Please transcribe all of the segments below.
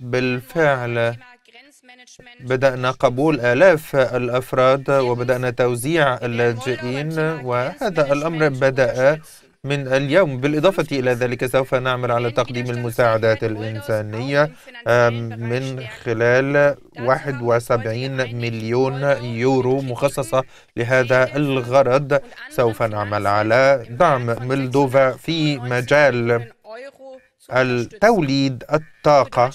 بالفعل. بدأنا قبول آلاف الأفراد وبدأنا توزيع اللاجئين وهذا الأمر بدأ من اليوم. بالإضافة إلى ذلك سوف نعمل على تقديم المساعدات الإنسانية من خلال 71 مليون يورو مخصصة لهذا الغرض. سوف نعمل على دعم مولدوفا في مجال التوليد الطاقة.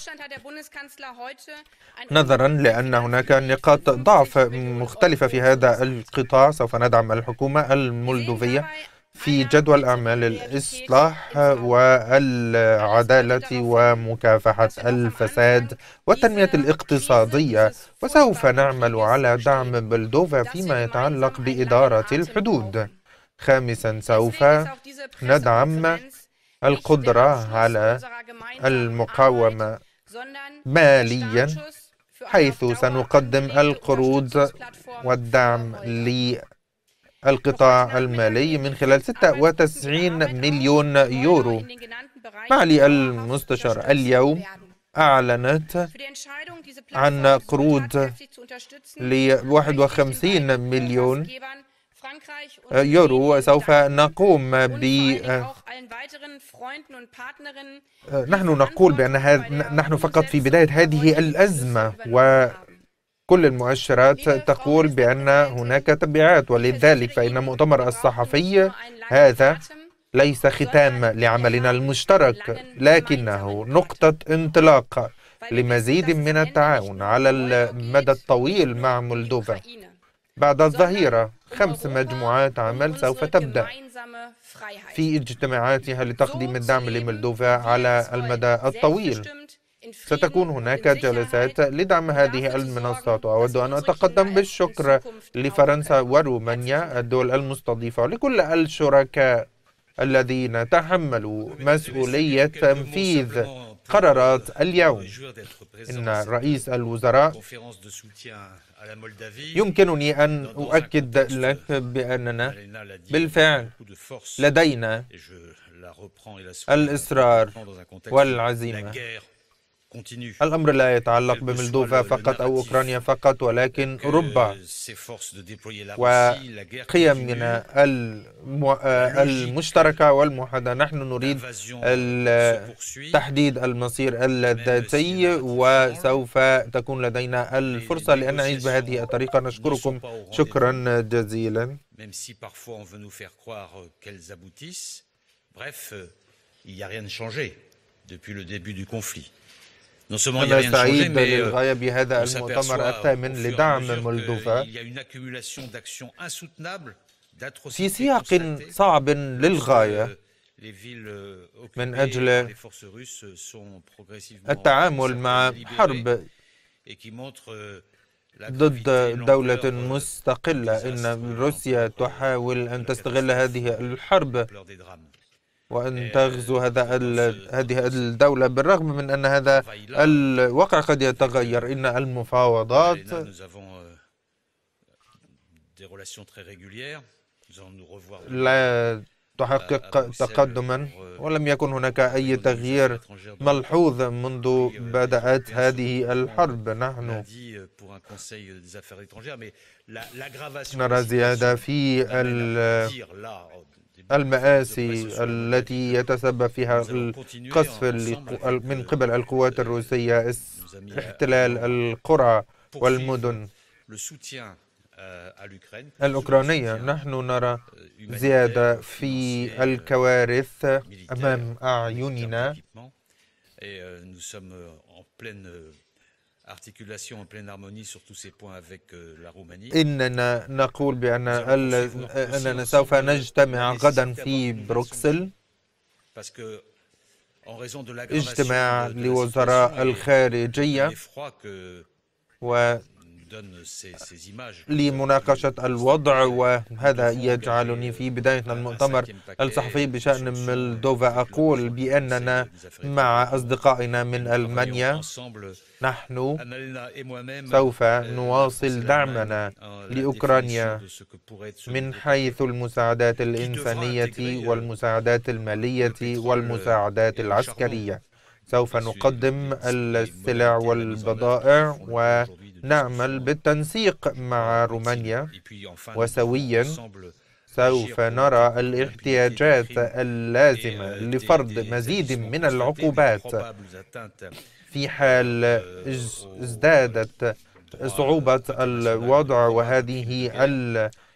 نظرا لأن هناك نقاط ضعف مختلفة في هذا القطاع سوف ندعم الحكومة المولدوفية في جدول أعمال الإصلاح والعدالة ومكافحة الفساد والتنمية الاقتصادية. وسوف نعمل على دعم بلدوفا فيما يتعلق بإدارة الحدود. خامسا سوف ندعم القدرة على المقاومة ماليا حيث سنقدم القروض والدعم للقطاع المالي من خلال 96 مليون يورو. معالي المستشار اليوم أعلنت عن قروض ل 51 مليون يورو سوف نقوم ب نحن نقول بأن نحن فقط في بداية هذه الأزمة وكل المؤشرات تقول بأن هناك تبعات ولذلك فإن مؤتمر الصحفي هذا ليس ختام لعملنا المشترك لكنه نقطة انطلاق لمزيد من التعاون على المدى الطويل مع مولدوفا بعد الظهيرة خمس مجموعات عمل سوف تبدأ. في اجتماعاتها لتقديم الدعم لمولدوفا على المدى الطويل. ستكون هناك جلسات لدعم هذه المنصات. وأود أن أتقدم بالشكر لفرنسا ورومانيا الدول المستضيفة ولكل الشركاء الذين تحملوا مسؤولية تنفيذ قرارات اليوم إن رئيس الوزراء يمكنني أن أؤكد لك بأننا بالفعل لدينا الإصرار والعزيمة. الأمر لا يتعلق بمولدوفا فقط أو أوكرانيا فقط ولكن أوروبا وقيمنا المشتركة والموحدة. نحن نريد تحديد المصير الذاتي وسوف تكون لدينا الفرصة لأن نعيش بهذه الطريقة. نشكركم. شكرا جزيلا. Bref, il n'y a rien changé depuis le début du conflit. أنا سعيد للغاية بهذا المؤتمر الثامن لدعم مولدوفا. في سياق صعب للغاية من أجل التعامل مع حرب ضد دولة مستقلة. إن روسيا تحاول أن تستغل هذه الحرب. وأن تغزو هذا هذه الدولة بالرغم من أن هذا الواقع قد يتغير إن المفاوضات لا تحقق تقدما ولم يكن هناك أي تغيير ملحوظ منذ بدأت هذه الحرب. نحن نرى زيادة في المآسي التي يتسبب فيها القصف من قبل القوات الروسية احتلال القرى والمدن. الأوكرانية. نحن نرى زيادة في الكوارث أمام أعيننا. إننا نقول بأن أننا سوف نجتمع غدا في بروكسل. اجتماع لوزراء الخارجية. و لمناقشة الوضع وهذا يجعلني في بداية المؤتمر الصحفي بشأن مولدوفا أقول بأننا مع أصدقائنا من ألمانيا. نحن سوف نواصل دعمنا لأوكرانيا من حيث المساعدات الإنسانية والمساعدات المالية والمساعدات العسكرية. سوف نقدم السلع والبضائع ونعمل بالتنسيق مع رومانيا. وسويا سوف نرى الاحتياجات اللازمة لفرض مزيد من العقوبات. في حال ازدادت صعوبة الوضع وهذه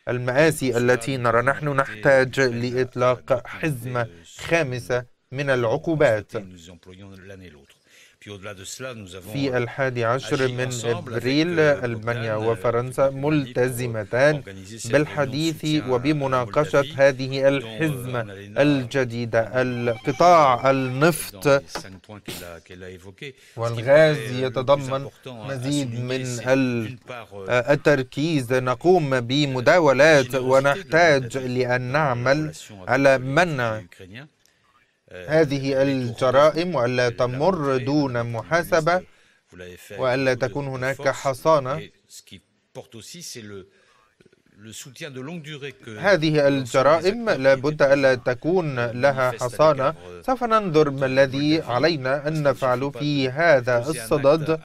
المآسي التي نرى. نحن نحتاج لإطلاق حزمة خامسة من العقوبات. في الحادي عشر من إبريل ألمانيا وفرنسا ملتزمتان بالحديث وبمناقشة هذه الحزمة الجديدة القطاع النفط. والغاز يتضمن مزيد من التركيز. نقوم بمداولات ونحتاج لأن نعمل على منع هذه الجرائم وألا تمر دون محاسبة وألا تكون هناك حصانة. هذه الجرائم لابد ألا تكون لها حصانة. سوف ننظر ما الذي علينا أن نفعل في هذا الصدد.